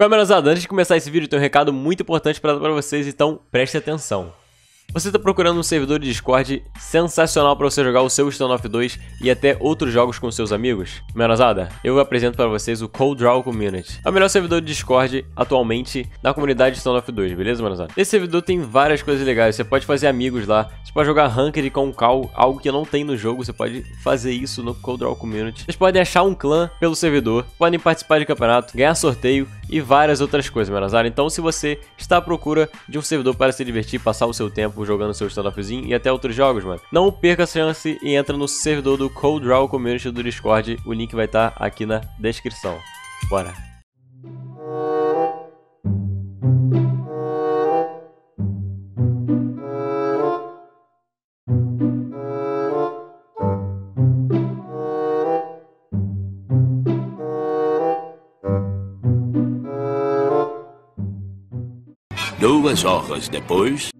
Camarada, antes de começar esse vídeo, tem um recado muito importante para dar para vocês, então preste atenção. Você está procurando um servidor de Discord sensacional para você jogar o seu Standoff 2 e até outros jogos com seus amigos? Menosada, eu apresento para vocês o Cold Draw Community. É o melhor servidor de Discord atualmente na comunidade Standoff 2, beleza, Menosada? Esse servidor tem várias coisas legais, você pode fazer amigos lá, você pode jogar Ranked com Call, algo que não tem no jogo, você pode fazer isso no Cold Draw Community. Vocês podem achar um clã pelo servidor, podem participar de campeonato, ganhar sorteio e várias outras coisas, Menosada. Então se você está à procura de um servidor para se divertir, passar o seu tempo, jogando seu standoffzinho e até outros jogos, mano. Não perca a chance e entra no servidor do Cold Draw Community do Discord. O link vai estar tá aqui na descrição. Bora! Duas horas depois.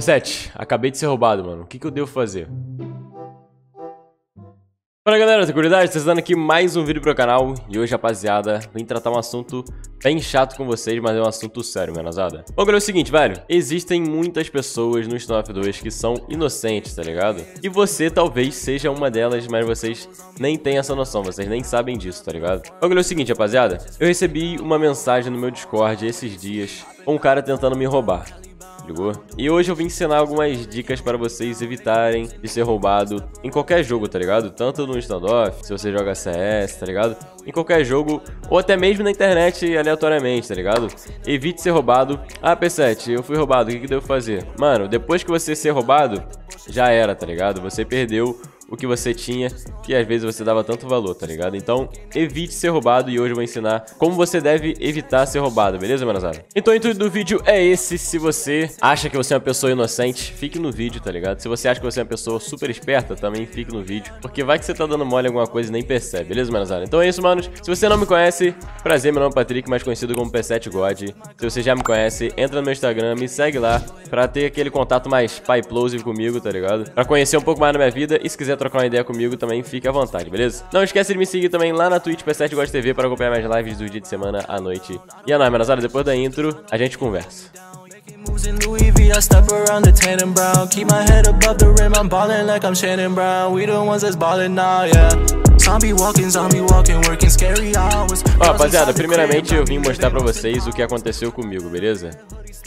P7, acabei de ser roubado, mano. O que, que eu devo fazer? Fala galera, tranquilidade? Vocês dando aqui mais um vídeo pro canal E hoje, rapaziada, vim tratar um assunto bem chato com vocês Mas é um assunto sério, menazada Bom, galera, é o seguinte, velho Existem muitas pessoas no Standoff 2 que são inocentes, tá ligado? E você talvez seja uma delas, mas vocês nem têm essa noção Vocês nem sabem disso, tá ligado? Bom, galera, é o seguinte, rapaziada Eu recebi uma mensagem no meu Discord esses dias Com um cara tentando me roubar ligou? E hoje eu vim ensinar algumas dicas para vocês evitarem de ser roubado em qualquer jogo, tá ligado? Tanto no standoff, se você joga CS, tá ligado? Em qualquer jogo, ou até mesmo na internet aleatoriamente, tá ligado? Evite ser roubado. Ah, P7, eu fui roubado, o que, que devo fazer? Mano, depois que você ser roubado, já era, tá ligado? Você perdeu o que você tinha, que às vezes você dava tanto valor, tá ligado? Então, evite ser roubado e hoje eu vou ensinar como você deve evitar ser roubado, beleza, manazada? Então, o intuito do vídeo é esse. Se você acha que você é uma pessoa inocente, fique no vídeo, tá ligado? Se você acha que você é uma pessoa super esperta, também fique no vídeo, porque vai que você tá dando mole em alguma coisa e nem percebe, beleza, manazada? Então é isso, manos. Se você não me conhece, prazer, meu nome é Patrick, mais conhecido como P7 God. Se você já me conhece, entra no meu Instagram, me segue lá, pra ter aquele contato mais pai comigo, tá ligado? Pra conhecer um pouco mais da minha vida e se quiser trocar uma ideia comigo também, fique à vontade, beleza? Não esquece de me seguir também lá na Twitch P7 Gosta TV para acompanhar minhas lives do dia de semana à noite. E é nóis, menosada, depois da intro, a gente conversa. Moves in Louis V, I step around the tan and brown. Keep my head above the rim, I'm ballin' like I'm Shannon Brown. We the ones that's ballin' now, yeah. Ó, rapaziada, primeiramente eu vim mostrar pra vocês o que aconteceu comigo, beleza?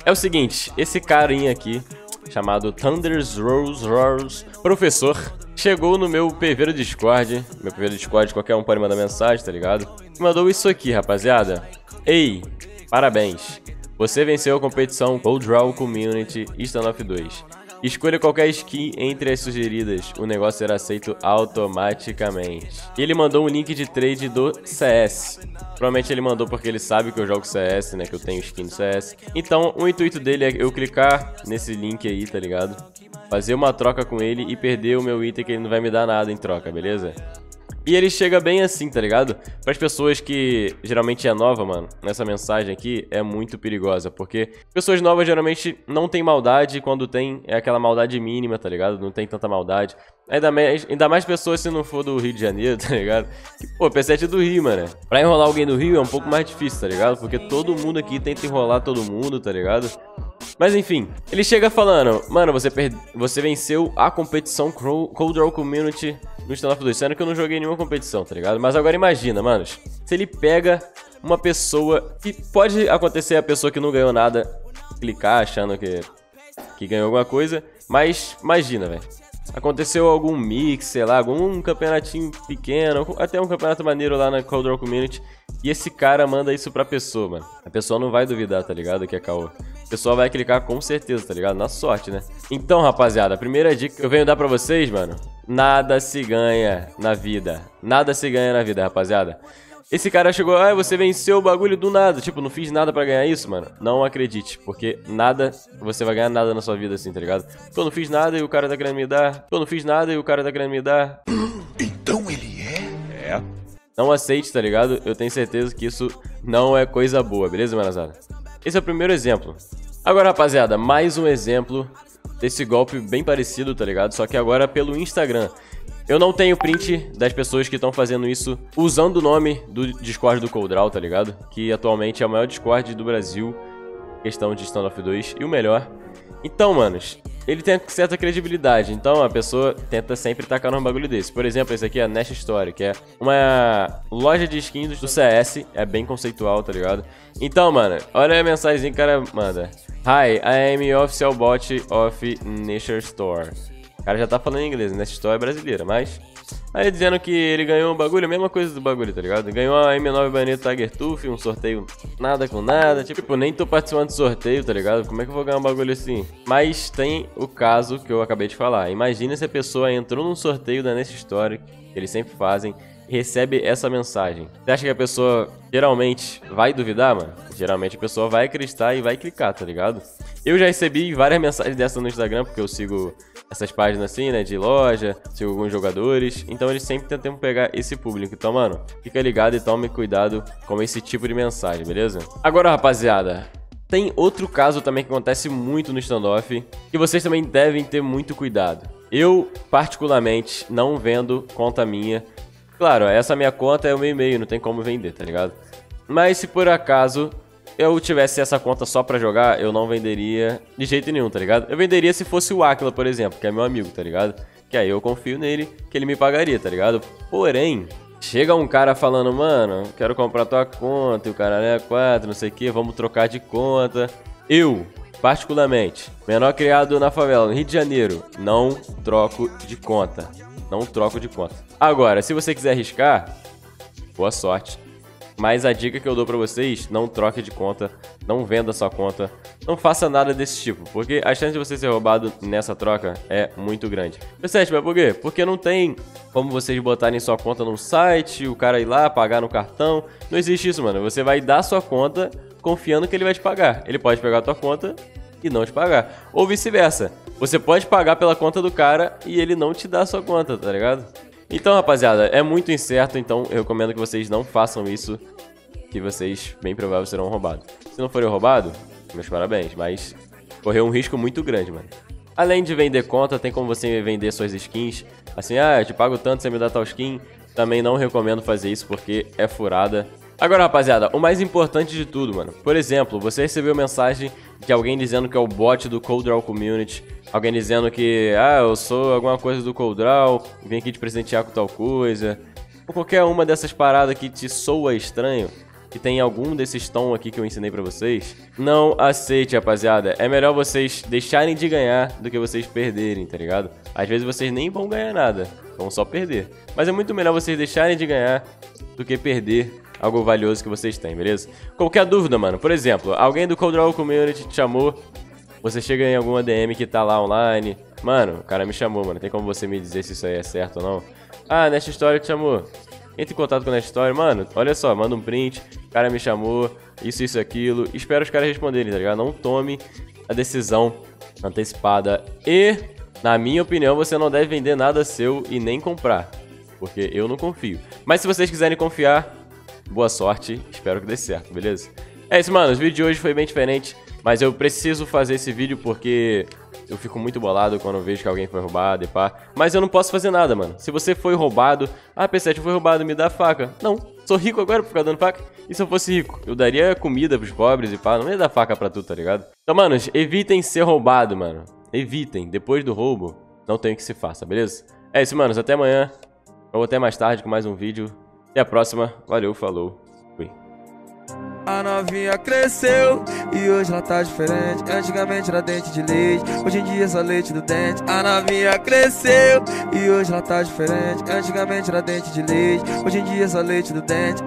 É o seguinte, esse carinha aqui, chamado Thunders Rose Rose Professor, chegou no meu do Discord. Meu do Discord, qualquer um pode mandar mensagem, tá ligado? Mandou isso aqui, rapaziada. Ei, parabéns. Você venceu a competição Cold Draw Community Standoff 2. Escolha qualquer skin entre as sugeridas, o negócio será aceito automaticamente. E ele mandou um link de trade do CS. Provavelmente ele mandou porque ele sabe que eu jogo CS, né, que eu tenho skin do CS. Então, o intuito dele é eu clicar nesse link aí, tá ligado? Fazer uma troca com ele e perder o meu item que ele não vai me dar nada em troca, beleza? E ele chega bem assim, tá ligado? Para as pessoas que geralmente é nova, mano, nessa mensagem aqui é muito perigosa, porque pessoas novas geralmente não tem maldade, quando tem é aquela maldade mínima, tá ligado? Não tem tanta maldade. Ainda mais, ainda mais pessoas se não for do Rio de Janeiro, tá ligado? Que, pô, P7 é do Rio, mano. Pra enrolar alguém do Rio é um pouco mais difícil, tá ligado? Porque todo mundo aqui tenta enrolar todo mundo, tá ligado? Mas enfim, ele chega falando, mano, você, você venceu a competição Cold Draw Community no Standoff 2, sendo que eu não joguei nenhuma competição, tá ligado? Mas agora imagina, manos, se ele pega uma pessoa, e pode acontecer a pessoa que não ganhou nada clicar achando que, que ganhou alguma coisa, mas imagina, velho. Aconteceu algum mix, sei lá, algum campeonatinho pequeno, até um campeonato maneiro lá na Cold War Community, e esse cara manda isso pra pessoa, mano. A pessoa não vai duvidar, tá ligado? Que é caô. A pessoa vai clicar com certeza, tá ligado? Na sorte, né? Então, rapaziada, a primeira dica que eu venho dar pra vocês, mano, Nada se ganha na vida. Nada se ganha na vida, rapaziada. Esse cara chegou, ah, você venceu o bagulho do nada. Tipo, não fiz nada pra ganhar isso, mano. Não acredite, porque nada, você vai ganhar nada na sua vida assim, tá ligado? Eu não fiz nada e o cara tá querendo me dar. Eu não fiz nada e o cara tá querendo me dar. Então ele é? É. Não aceite, tá ligado? Eu tenho certeza que isso não é coisa boa, beleza, manazada? Esse é o primeiro exemplo. Agora, rapaziada, mais um exemplo desse golpe bem parecido, tá ligado? Só que agora pelo Instagram. Eu não tenho print das pessoas que estão fazendo isso usando o nome do Discord do Coldral, tá ligado? Que atualmente é o maior Discord do Brasil, questão de Standoff 2 e o melhor. Então, manos, ele tem certa credibilidade, então a pessoa tenta sempre tacar num bagulho desse. Por exemplo, esse aqui é a Nash Story, que é uma loja de skins do CS, é bem conceitual, tá ligado? Então, mano, olha a mensagem que o cara manda. Hi, I am official bot of Nash Store. O cara já tá falando inglês, Nash Store é brasileira, mas Aí dizendo que ele ganhou um bagulho, a mesma coisa do bagulho, tá ligado? Ganhou a M9 Baneto Tiger Tooth, um sorteio nada com nada. Tipo, nem tô participando do sorteio, tá ligado? Como é que eu vou ganhar um bagulho assim? Mas tem o caso que eu acabei de falar. Imagina se a pessoa entrou num sorteio da Nesse Story, que eles sempre fazem, recebe essa mensagem. Você acha que a pessoa geralmente vai duvidar, mano? Geralmente a pessoa vai acreditar e vai clicar, tá ligado? Eu já recebi várias mensagens dessas no Instagram, porque eu sigo essas páginas assim, né, de loja, sigo alguns jogadores, então eles sempre tentam pegar esse público. Então, mano, fica ligado e tome cuidado com esse tipo de mensagem, beleza? Agora, rapaziada, tem outro caso também que acontece muito no standoff, que vocês também devem ter muito cuidado. Eu, particularmente, não vendo conta minha. Claro, essa minha conta é o meu e-mail, não tem como vender, tá ligado? Mas se por acaso eu tivesse essa conta só pra jogar, eu não venderia de jeito nenhum, tá ligado? Eu venderia se fosse o Aquila, por exemplo, que é meu amigo, tá ligado? Que aí eu confio nele, que ele me pagaria, tá ligado? Porém, chega um cara falando, mano, quero comprar tua conta, e o cara é 4, não sei o que, vamos trocar de conta. Eu, particularmente, menor criado na favela, no Rio de Janeiro, não troco de conta. Não troco de conta. Agora, se você quiser arriscar, boa sorte. Mas a dica que eu dou pra vocês, não troque de conta, não venda sua conta, não faça nada desse tipo, porque a chance de você ser roubado nessa troca é muito grande. Percebe, mas por quê? Porque não tem como vocês botarem sua conta no site, o cara ir lá, pagar no cartão. Não existe isso, mano. Você vai dar sua conta confiando que ele vai te pagar. Ele pode pegar a tua conta e não te pagar. Ou vice-versa. Você pode pagar pela conta do cara e ele não te dá a sua conta, tá ligado? Então, rapaziada, é muito incerto, então eu recomendo que vocês não façam isso, que vocês, bem provável, serão roubados. Se não forem roubados, meus parabéns, mas correu um risco muito grande, mano. Além de vender conta, tem como você vender suas skins. Assim, ah, eu te pago tanto, você me dá tal skin. Também não recomendo fazer isso porque é furada. Agora, rapaziada, o mais importante de tudo, mano. Por exemplo, você recebeu mensagem de alguém dizendo que é o bot do Cold Draw Community. Alguém dizendo que, ah, eu sou alguma coisa do Cold Draw, vim aqui te presentear com tal coisa. Ou qualquer uma dessas paradas que te soa estranho, que tem algum desses tons aqui que eu ensinei pra vocês, não aceite, rapaziada. É melhor vocês deixarem de ganhar do que vocês perderem, tá ligado? Às vezes vocês nem vão ganhar nada, vão só perder. Mas é muito melhor vocês deixarem de ganhar do que perder algo valioso que vocês têm, beleza? Qualquer dúvida, mano, por exemplo, alguém do Draw Community te chamou, você chega em alguma DM que tá lá online, mano, o cara me chamou, mano, tem como você me dizer se isso aí é certo ou não? Ah, Nesta História te chamou. Entre em contato com a Nesta História, mano, olha só, manda um print, o cara me chamou, isso, isso, aquilo, espera os caras responderem, tá ligado? Não tome a decisão antecipada e, na minha opinião, você não deve vender nada seu e nem comprar, porque eu não confio. Mas se vocês quiserem confiar, boa sorte, espero que dê certo, beleza? É isso, mano, o vídeo de hoje foi bem diferente, mas eu preciso fazer esse vídeo porque eu fico muito bolado quando vejo que alguém foi roubado e pá. Mas eu não posso fazer nada, mano. Se você foi roubado, ah, P7 foi roubado, me dá faca. Não, sou rico agora por ficar dando faca. E se eu fosse rico? Eu daria comida pros pobres e pá, não ia dar faca pra tu, tá ligado? Então, manos, evitem ser roubado, mano. Evitem, depois do roubo, não tem o que se faça, beleza? É isso, manos, até amanhã. Ou até mais tarde com mais um vídeo. Até a próxima. Valeu, falou. Fui. A novinha cresceu e hoje ela tá diferente. Antigamente era dente de leite, hoje em dia é só leite do dente. A novinha cresceu e hoje ela tá diferente. Antigamente era dente de leite, hoje em dia é só leite do dente.